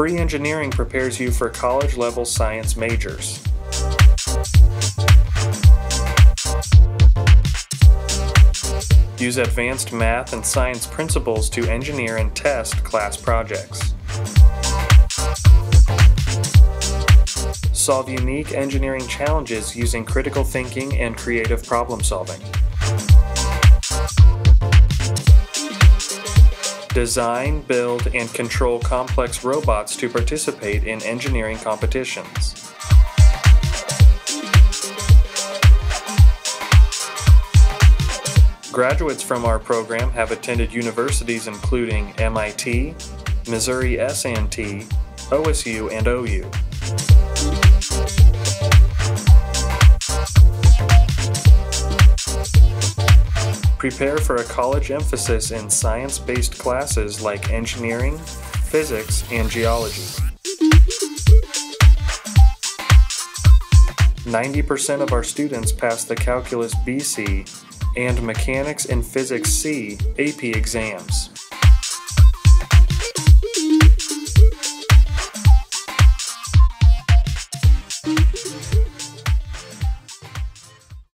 Pre-engineering prepares you for college-level science majors. Use advanced math and science principles to engineer and test class projects. Solve unique engineering challenges using critical thinking and creative problem solving. Design, build, and control complex robots to participate in engineering competitions. Graduates from our program have attended universities including MIT, Missouri S&T, OSU, and OU. Prepare for a college emphasis in science-based classes like engineering, physics, and geology. 90% of our students pass the Calculus BC and Mechanics and Physics C AP exams.